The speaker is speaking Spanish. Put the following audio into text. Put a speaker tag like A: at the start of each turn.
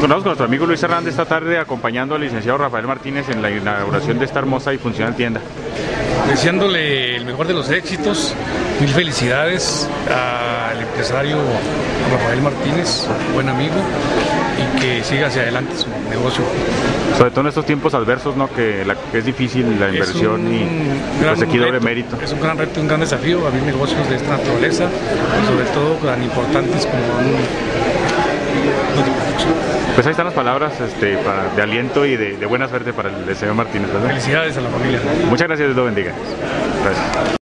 A: Conozco con nuestro amigo Luis Hernández esta tarde acompañando al licenciado Rafael Martínez en la inauguración de esta hermosa y funcional tienda.
B: Deseándole el mejor de los éxitos, mil felicidades al empresario Rafael Martínez, buen amigo, y que siga hacia adelante su negocio.
A: Sobre todo en estos tiempos adversos, ¿no? que, la, que es difícil la inversión y pues aquí doble mérito.
B: Es un gran reto, un gran desafío abrir negocios de esta naturaleza, sobre todo tan importantes como un
A: pues ahí están las palabras este, para, de aliento y de, de, buena suerte para el señor Martínez. ¿verdad?
B: Felicidades a la familia.
A: Muchas gracias, Dios lo bendiga. Gracias.